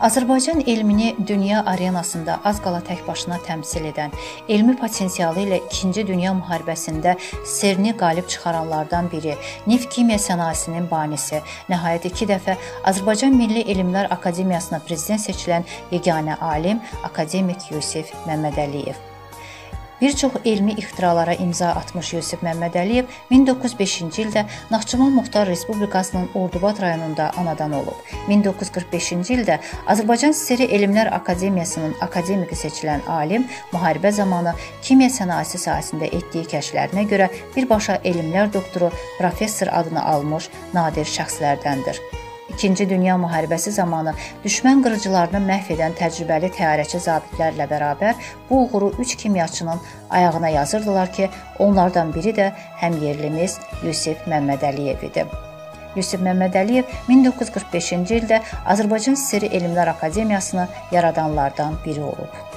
Azərbaycan elmini dünya arenasında az qala tək başına təmsil edən, elmi potensialı ilə 2-ci Dünya müharibəsində CERN-i qalib çıxaranlardan biri, neft kimya sənayesinin banisi, nəhayət 2 dəfə Azərbaycan Milli Elmlər Akademiyasına prezident seçilən yeganə alim akademik Yusif Məmmədəliyev. Bir çox elmi ixtiralara imza atmış Yusif Məmmədəliyev 1905-ci ildə Naxçıvan Muxtar Respublikasının Ordubad rayonunda anadan olub. 1945-ci ildə Azərbaycan SSR Elmlər Akademiyasının akademiki seçilən alim müharibə zamanı kimya sənayesi sahəsində etdiyi kəşflərinə görə birbaşa elmlər doktoru, professor adını almış nadir şəxslərdəndir. İkinci Dünya müharibəsi zamanı düşmən qırıcılarını məhv edən təcrübəli təyyarəçi zabitlərlə bərabər bu uğuru 3 kimyaçının ayağına yazırdılar ki, onlardan biri də həm yerlimiz Yusif Məmmədəliyev idi. Yusif Məmmədəliyev 1945-ci ildə Azərbaycan SSR Elmlər Akademiyasını yaradanlardan biri olub.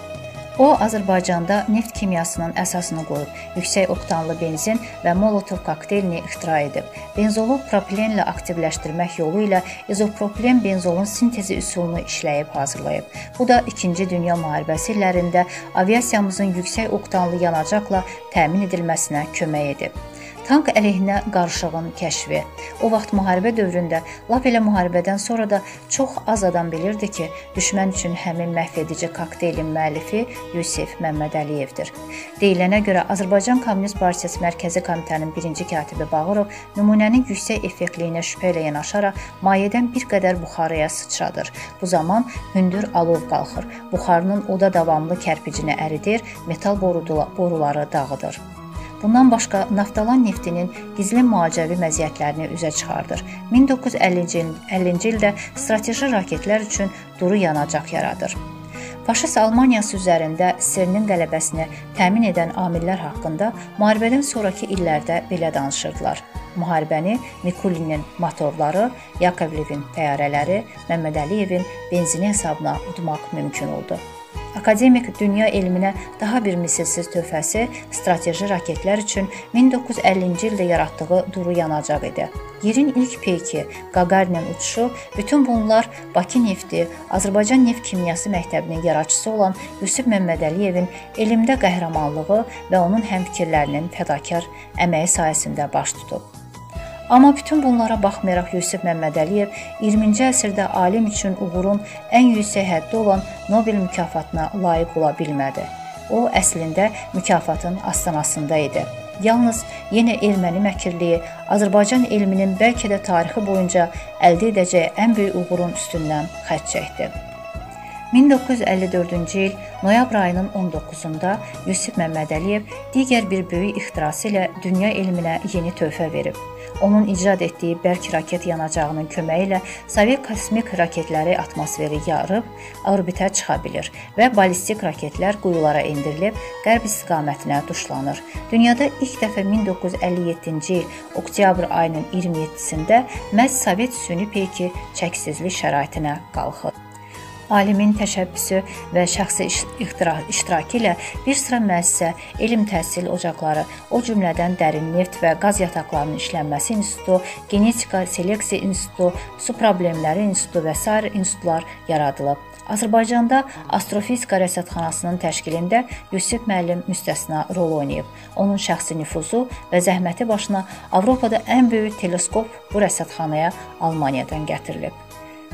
O Azərbaycanda neft kimyasının əsasını qoyub, yüksək oktanlı benzin və molotov kokteylini ixtira edib. Benzolu propilenlə aktivləşdirmək yolu ilə izopropilen benzolun sintezi üsulunu işləyib hazırlayıb. Bu da 2-ci Dünya müharibəsi illərində aviasiyamızın yüksək oktanlı yanacaqla təmin edilməsinə kömək edib. Tank əleyhinə qarışığın kəşfi. O vaxt müharibə dövründə, lap elə müharibədən sonra da çox az adam bilirdi ki, düşmən üçün həmin məhvedici kokteylin müəllifi Yusif Məmmədəliyevdir. Deyilənə görə Azərbaycan Kommunist Partiyası Mərkəzi Komitənin birinci katibi Bağırov nümunənin yüksək effektliyinə şübhə ilə yanaşaraq mayədən bir qədər buxarıya sıçradır. Bu zaman hündür alov qalxır. Buxarının oda davamlı kərpicini əridir, metal boruları dağıdır. Bundan başqa naftalan neftinin gizli müalicəvi məziyyətlərini üzə çıxardır. 1950-ci ildə strateji raketlər üçün duru yanacaq yaradır. Faşist Almaniyası üzərində CERN-in qələbəsini təmin edən amillər haqqında müharibədən sonrakı illərdə belə danışırdılar. Müharibəni Mikulinin motorları, Yakovlevin təyyarələri, Məmmədəliyevin benzini hesabına udmaq mümkün oldu. Akademik dünya elminə daha bir misilsiz töhfəsi strateji raketlər üçün 1950-ci ildə yaratdığı duru yanacaq idi. Yerin ilk peyki, Qagarinin uçuşu, bütün bunlar Bakı nefti, Azərbaycan neft kimyası məktəbinin yaradıcısı olan Yusif Məmmədəliyevin elmdə qəhrəmanlığı və onun həmfikirlərinin fədakar əməyi sayəsində baş tutub. Amma bütün bunlara baxmayaraq Yusif Məmmədəliyev 20-ci əsrdə alim üçün uğurun ən yüksək həddi olan Nobel mükafatına layiq ola bilmədi. O əslində mükafatın astanasında idi. Yalnız yenə erməni məkirliyi Azərbaycan elminin bəlkə də tarixi boyunca əldə edəcəyi ən böyük uğurun üstündən xətt çəkdi. 1954-cü il noyabr ayının 19-da Yusif Məmmədəliyev digər bir böyük ixtirası ilə dünya elminə yeni töhfə verib. Onun icad etdiyi bərk raket yanacağının köməyi ilə Sovet kosmik raketləri atmosferi yarıb orbitə çıxa bilir və ballistik raketlər quyulara endirilib qərb istiqamətinə tuşlanır. Dünyada ilk dəfə 1957-ci il oktyabr ayının 27-sində məhz Sovet süni peyki çəksizlik şəraitinə qalxır. Alimin təşəbbüsü və şəxsi iştirakı ilə bir sıra müəssisə, elm təhsil ocaqları, o cümlədən dərin neft və qaz yataqlarının işlənməsi institutu, genetika seleksiya institutu, su problemləri institutu və sair institutlar yaradılıb. Azərbaycanda astrofizika rəsədxanasının təşkilində Yusif müəllim müstəsna rol oynayıb. Onun şəxsi nüfuzu və zəhməti başına Avropada ən böyük teleskop bu rəsədxanaya Almaniyadan gətirilib.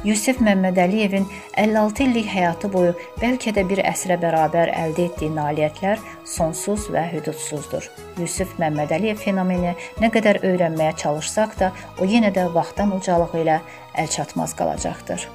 Yusif Məmmədəliyevin 56 illik həyatı boyu bəlkə də bir əsrə bərabər əldə etdiyi nailiyyətlər sonsuz və hüdudsuzdur. Yusif Məmmədəliyev fenomeni nə qədər öyrənməyə çalışsaq da, o yenə də vaxtdan ucalığı ilə əlçatmaz qalacaqdır.